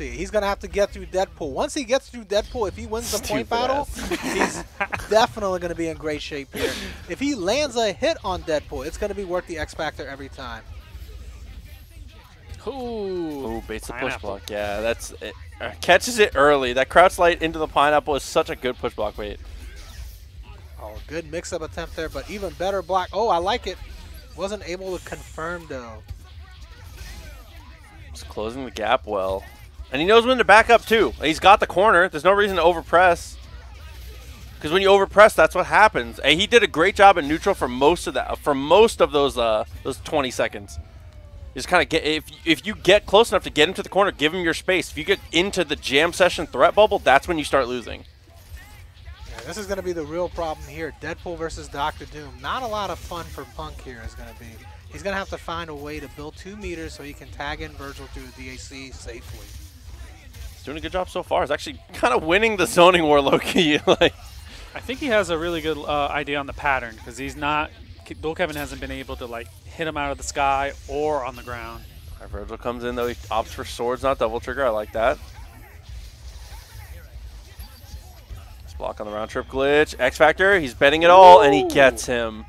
see. He's going to have to get through Deadpool. Once he gets through Deadpool, if he wins the point battle, he's definitely going to be in great shape here. If he lands a hit on Deadpool, it's going to be worth the X Factor every time. Ooh. Ooh, baits the push block. Yeah, that's it. Uh, catches it early. That crouch light into the pineapple is such a good push block bait. Oh, good mix-up attempt there, but even better block. Oh, I like it. Wasn't able to confirm, though. Just closing the gap well. And he knows when to back up too. He's got the corner. There's no reason to overpress. Because when you overpress, that's what happens. And he did a great job in neutral for most of that, for most of those uh, those 20 seconds. Just kind of get if if you get close enough to get him to the corner, give him your space. If you get into the jam session threat bubble, that's when you start losing. Yeah, this is going to be the real problem here. Deadpool versus Doctor Doom. Not a lot of fun for Punk here is going to be. He's going to have to find a way to build two meters so he can tag in Vergil through the DAC safely. He's doing a good job so far. He's actually kind of winning the zoning war low key. like I think he has a really good uh, idea on the pattern because he's not. Dual Kevin hasn't been able to like hit him out of the sky or on the ground. Our Vergil comes in though. He opts for swords, not double trigger. I like that. Let's block on the round trip glitch. X Factor. He's betting it all, and he gets him.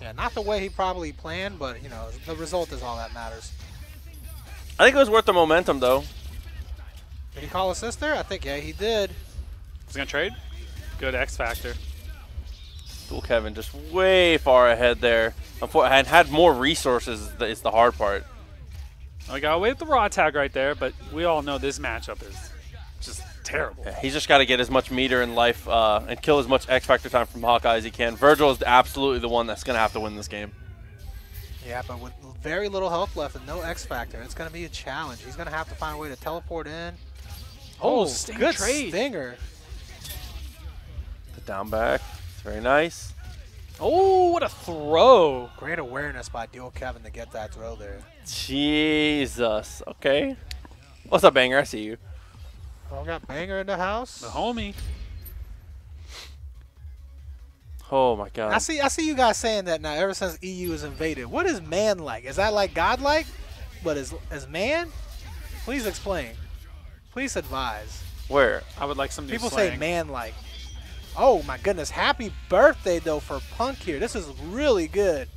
Yeah, not the way he probably planned, but you know the result is all that matters. I think it was worth the momentum though. Did he call a sister? I think yeah, he did. He's gonna trade. Good X Factor. Dual Kevin just way far ahead there. Unfor- And had more resources is the, is the hard part. I got away with the raw tag right there, but we all know this matchup is just terrible. Yeah, he's just got to get as much meter in life uh, and kill as much X Factor time from Hawkeye as he can. Vergil is absolutely the one that's going to have to win this game. Yeah, but with very little health left and no X factor, it's going to be a challenge. He's going to have to find a way to teleport in. Oh, Oh, stinger good trade. stinger. The down back. It's very nice. Oh, what a throw! Great awareness by Dual Kevin to get that throw there. Jesus. Okay. What's up, Banger? I see you. Oh, got Banger in the house. The homie. Oh my god. I see. I see you guys saying that now. Ever since EU is invaded, what is man like? Is that like God like, but as as man? Please explain. Please advise. Where? I would like some new People say man like. Oh my goodness! Happy birthday though for Punk here. This is really good.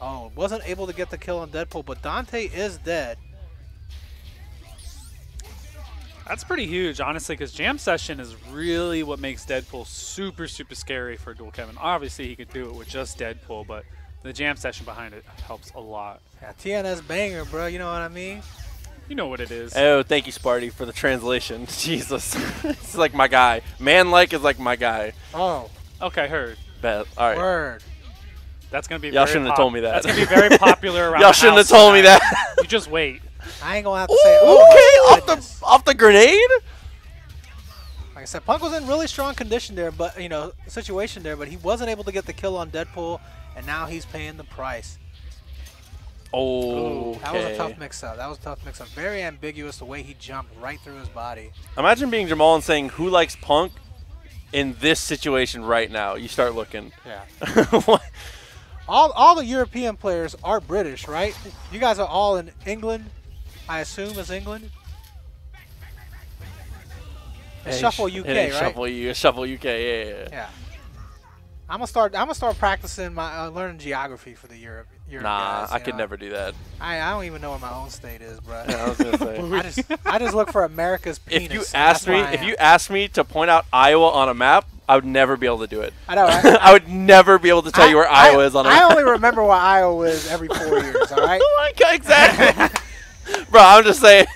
Oh, wasn't able to get the kill on Deadpool, but Dante is dead. That's pretty huge, honestly, because Jam Session is really what makes Deadpool super, super scary for Dual Kevin. Obviously, he could do it with just Deadpool, but the Jam Session behind it helps a lot. Yeah, TNS banger, bro. You know what I mean? You know what it is. Oh, thank you, Sparty, for the translation. Jesus. it's like my guy. Man like is like my guy. Oh, Okay, heard. Bet. All right. word. That's gonna be. Y'all shouldn't have told me that. That's gonna be very popular around. Y'all shouldn't have house told me that. You just wait. I ain't gonna have to Ooh, say. okay, Oh, my off the off the grenade. Like I said, Punk was in really strong condition there, but you know, situation there, but he wasn't able to get the kill on Deadpool, and now he's paying the price. Oh, That was a tough mix-up. That was a tough mix-up. Very ambiguous the way he jumped right through his body. Imagine being Jamal and saying who likes Punk in this situation right now. You start looking. Yeah. All all the European players are British, right? You guys are all in England. I assume is England. It's Hey, Shuffle UK, it right? Shuffle U. Shuffle UK. Yeah, yeah, yeah. Yeah. I'm gonna start. I'm gonna start practicing my uh, learning geography for the Europe. Europe Nah, guys, I you could never do that. I, I don't even know where my own state is, bro. Yeah, I was gonna say. I just I just look for America's penis. if you That's asked me, if you asked me to point out Iowa on a map, I would never be able to do it. I know. Right? I would never be able to tell you where I, Iowa is on a I map. only remember where Iowa is every four years. All right. oh my god, exactly. Bro, I'm just saying.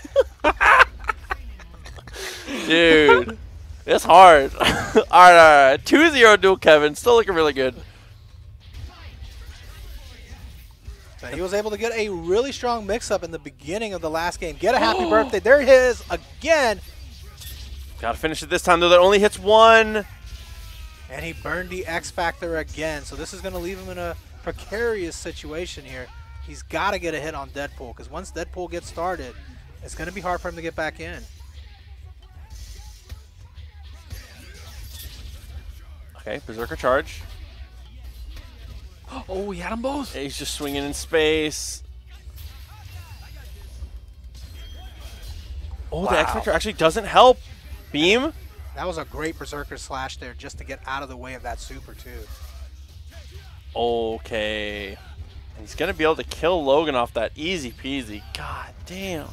Dude, it's hard. all right, all right. 2-0 dual Kevin. Still looking really good. So he was able to get a really strong mix-up in the beginning of the last game. Get a happy birthday. There he is again, Gotta finish it this time, though. That only hits one. and he burned the X Factor again. So this is going to leave him in a precarious situation here. He's got to get a hit on Deadpool because once Deadpool gets started, it's going to be hard for him to get back in. Okay, Berserker charge. Oh, he had them both. He's just swinging in space. Oh, the X Factor actually doesn't help. Beam. That was a great Berserker slash there just to get out of the way of that super, too. Okay. He's going to be able to kill Logan off that easy peasy. God damn.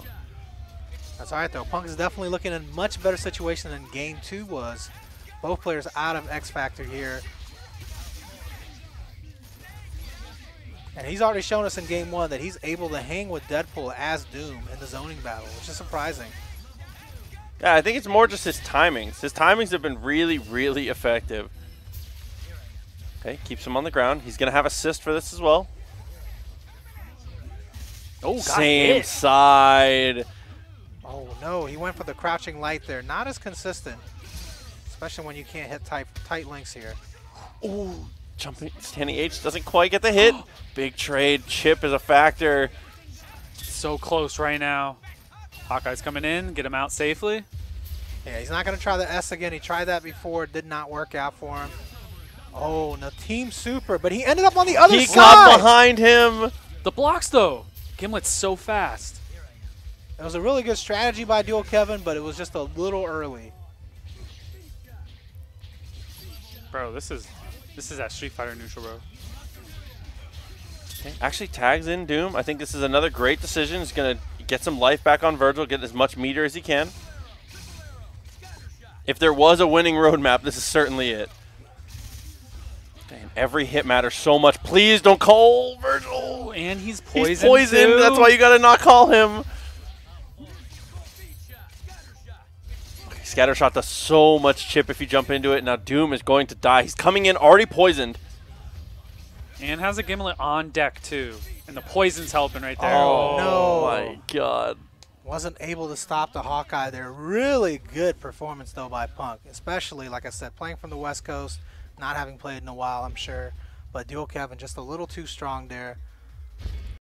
That's all right, though. Punk is definitely looking in much better situation than Game 2 was. Both players out of X Factor here. And he's already shown us in Game 1 that he's able to hang with Deadpool as Doom in the zoning battle, which is surprising. Yeah, I think it's more just his timings. His timings have been really, really effective. Okay, keeps him on the ground. He's going to have a assist for this as well. Oh, got Same hit. side. Oh, no, he went for the crouching light there. Not as consistent, especially when you can't hit tight, tight links here. Ooh, jumping. Standing H doesn't quite get the hit. Big trade. Chip is a factor. So close right now. Hawkeye's coming in, get him out safely. Yeah, he's not going to try the S again. He tried that before. It did not work out for him. Oh, no, Team Super, but he ended up on the other He side. He got behind him. The blocks though. Gimlet's so fast. It was a really good strategy by Dual Kevin, but it was just a little early. Bro, this is this is that Street Fighter neutral, bro. Actually tags in Doom. I think this is another great decision. He's going to get some life back on Vergil, get as much meter as he can. If there was a winning roadmap, this is certainly it. Damn, every hit matters so much. Please don't call Vergil. And he's poisoned. He's poisoned. too. That's why you got to not call him. Scattershot does so much chip if you jump into it. Now Doom is going to die. He's coming in already poisoned. And has a Gimlet on deck too. And the poison's helping right there. Oh, oh, no. my god. Wasn't able to stop the Hawkeye there. Really good performance, though, by Punk. Especially, like I said, playing from the West Coast, not having played in a while, I'm sure. But Dual Kevin just a little too strong there.